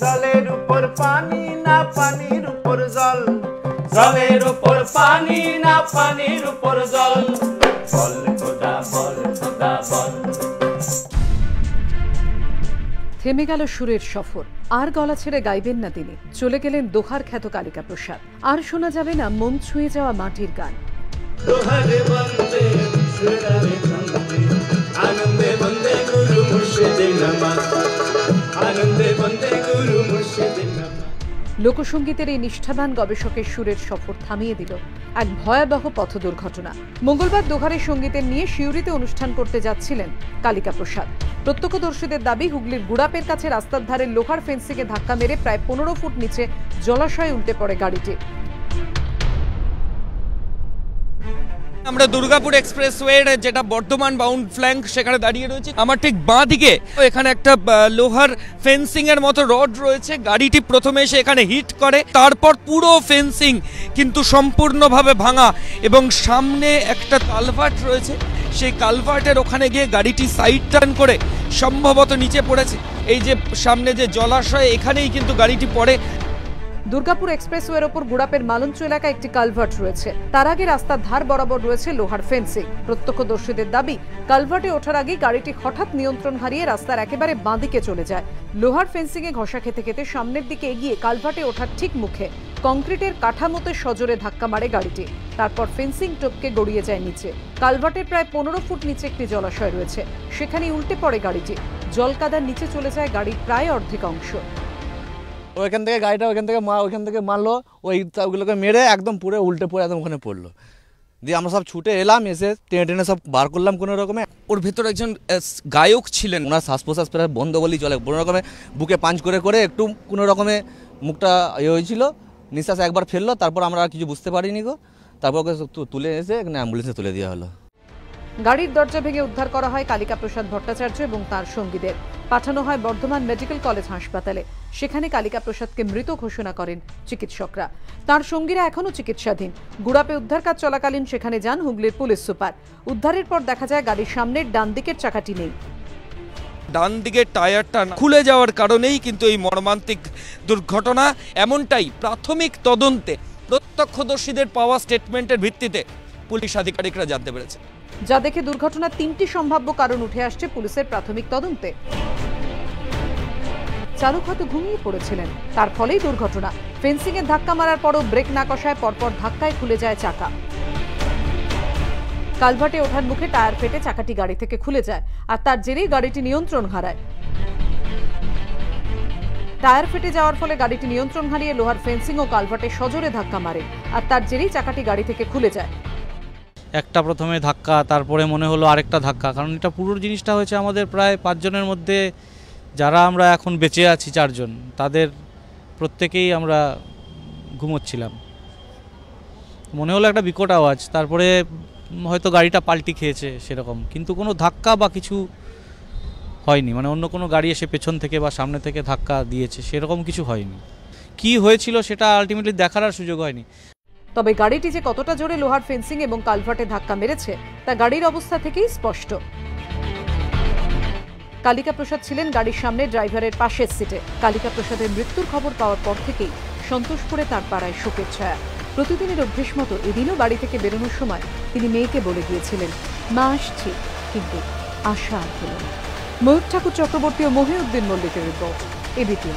জলের উপর পানি না পানির উপর জল। জলের উপর পানি না পানির উপর জল। বল খোদা বল খোদা বল। থেমে গেল সুরের সফর। আর গলা ছেড়ে গাইবেন না তিনি। চলে গেলেন দোহার খ্যাত কালিকা প্রসাদ। আর শোনা যাবে না মন ছুঁয়ে যাওয়া মাটির গান। দোহারে বন্দে সুরারে বন্দে আনন্দে বন্দে গুরু মুর্শিদে নমঃ। আনন্দে বন্দে লোকসঙ্গীতের এই নিষ্ঠাবান গবেষকের সুরের সফর থামিয়ে দিল এক ভয়াবহ পথ দুর্ঘটনা। মঙ্গলবার দোহারে সঙ্গীতের নিয়ে সিউড়িতে অনুষ্ঠান করতে যাচ্ছিলেন কালিকা প্রসাদ। প্রত্যক্ষদর্শীদের দাবি, হুগলির গুড়াপের কাছে রাস্তার ধারে লোহার ফেন্সিংয়ে ধাক্কা মেরে প্রায় পনেরো ফুট নিচে জলাশয়ে উল্টে পড়ে গাড়িটি। আমরা দুর্গাপুর এক্সপ্রেসওয়ের যেটা বর্ধমান বাউন্ড ফ্ল্যাঙ্ক সেখানে দাঁড়িয়ে রয়েছে। আমার ঠিক বাঁ দিকে এখানে একটা লোহার ফেন্সিং এর মতো রড রয়েছে। গাড়িটি প্রথমে এসে এখানে হিট করে, তারপর পুরো ফেন্সিং কিন্তু সম্পূর্ণভাবে ভাঙা এবং সামনে একটা কালভার্ট রয়েছে। সেই কালভার্টের ওখানে গিয়ে গাড়িটি সাইড টার্ন করে সম্ভবত নিচে পড়েছে। এই যে সামনে যে জলাশয়, এখানেই কিন্তু গাড়িটি পড়ে। দুর্গাপুর এক্সপ্রেসওয়ের ওপর গুড়াপের মালঞ্চ এলাকায় একটি কালভার্ট রয়েছে। তার আগে রাস্তার ধার বরাবর রয়েছে লোহার ফেন্সিং। প্রত্যক্ষদর্শীদের দাবি, কালভার্টে ওঠার আগেই গাড়িটি হঠাৎ নিয়ন্ত্রণ হারিয়ে রাস্তার একেবারে বাঁদিকে চলে যায়। লোহার ফেন্সিংয়ে ঘষা খেতে খেতে সামনের দিকে এগিয়ে কালভার্টে ওঠার ঠিক মুখে কংক্রিটের কাঠামোতে সজোরে ধাক্কা মারে গাড়িটি। তারপর ফেন্সিং টপকে গড়িয়ে যায় নিচে। কালভার্টের প্রায় পনেরো ফুট নিচে একটি জলাশয় রয়েছে। সেখানে উল্টে পড়ে গাড়িটি। জলকাদার নিচে চলে যায় গাড়ির প্রায় অর্ধেক অংশ। ওইখান থেকে গাড়িটা ওইখান থেকে মা ওইখান থেকে মারলো, ওই ওগুলোকে মেরে একদম পুরো উল্টে পড়ে একদম ওখানে পড়ল। দিয়ে আমরা সব ছুটে এলাম, এসে টেনে টেনে সব বার করলাম কোনো রকমে। ওর ভেতর একজন গায়ক ছিলেন। ওনার শ্বাস প্রশ্বাস প্রায় বন্ধ বলেই চলে। কোনো রকমে বুকে পাঞ্চ করে করে একটু কোনো রকমে মুখটা ইয়ে হয়েছিল। নিঃশ্বাস একবার ফেলল, তারপর আমরা আর কিছু বুঝতে পারিনি গো। তারপর ওকে তুলে এসে এখানে অ্যাম্বুলেন্সে তুলে দেওয়া হলো। গাড়ির দরজা ভেঙে উদ্ধার করা হয় কালিকা প্রসাদ ভট্টাচার্য এবং তার সঙ্গীদের। পাঠানো হয় বর্ধমান মেডিকেল কলেজ হাসপাতালে। সেখানে কালিকা প্রসাদকে মৃত ঘোষণা করেন চিকিৎসকরা। তার সঙ্গীরা এখনও চিকিৎসাধীন। গুড়াপে উদ্ধার কাজ চলাকালীন সেখানে যান হুগলির পুলিশ সুপার। উদ্ধারের পর দেখা যায় গাড়ির সামনের ডান দিকের চাকাটি নেই। ডান দিকের টায়ারটা খুলে যাওয়ার কারণেই কিন্তু এই মর্মান্তিক দুর্ঘটনা এমনটাই প্রাথমিক তদন্তে প্রত্যক্ষদর্শীদের পাওয়া স্টেটমেন্টের ভিত্তিতে পুলিশ আধিকারিকরা জানতে পেরেছে। যা দেখে দুর্ঘটনার তিনটি সম্ভাব্য কারণ উঠে আসছে পুলিশের প্রাথমিক তদন্তে। চালক হয়তো ঘুমিয়ে পড়েছিলেন। তার ফলেই দুর্ঘটনা। ফেন্সিং এর ধাক্কা মারার পরও ব্রেক না কষায় পরপর ধাক্কায় খুলে যায় চাকা। কালভার্টে ওঠার মুখে টায়ার ফেটে চাকাটি গাড়ি থেকে খুলে যায় আর তার জেরেই গাড়িটি নিয়ন্ত্রণ হারায়। টায়ার ফেটে যাওয়ার ফলে গাড়িটি নিয়ন্ত্রণ হারিয়ে লোহার ফেন্সিং ও কালভার্টে সজোরে ধাক্কা মারে আর তার জেরেই চাকাটি গাড়ি থেকে খুলে যায়। একটা প্রথমে ধাক্কা, তারপরে মনে হলো আরেকটা ধাক্কা। কারণ এটা পুরো জিনিসটা হয়েছে আমাদের প্রায় পাঁচজনের মধ্যে যারা আমরা এখন বেঁচে আছি চারজন, তাদের প্রত্যেকেই আমরা ঘুমোচ্ছিলাম। মনে হলো একটা বিকট আওয়াজ, তারপরে হয়তো গাড়িটা পাল্টি খেয়েছে সেরকম, কিন্তু কোনো ধাক্কা বা কিছু হয়নি। মানে অন্য কোনো গাড়ি এসে পেছন থেকে বা সামনে থেকে ধাক্কা দিয়েছে, সেরকম কিছু হয়নি। কি হয়েছিল সেটা আলটিমেটলি দেখার আর সুযোগ হয়নি। তবে গাড়িটি যে কতটা জোরে লোহার ফেন্সিং এবং কালভার্টে ধাক্কা মেরেছে, তা গাড়ির অবস্থা থেকেই স্পষ্ট। কালিকা প্রসাদ ছিলেন গাড়ির সামনে ড্রাইভারের পাশের সিটে। কালিকা প্রসাদের মৃত্যুর খবর পাওয়ার পর থেকেই সন্তোষপুরে তার পাড়ায় শোকের ছায়া। প্রতিদিনের অভ্যেস মতো এদিনও বাড়ি থেকে বেরোনোর সময় তিনি মেয়েকে বলে গিয়েছিলেন, মা আসছি। কিন্তু আশা আর হল। ময়ূর ঠাকুর চক্রবর্তী ও মহিউদ্দিন মল্লিকের রিপোর্ট এবিপি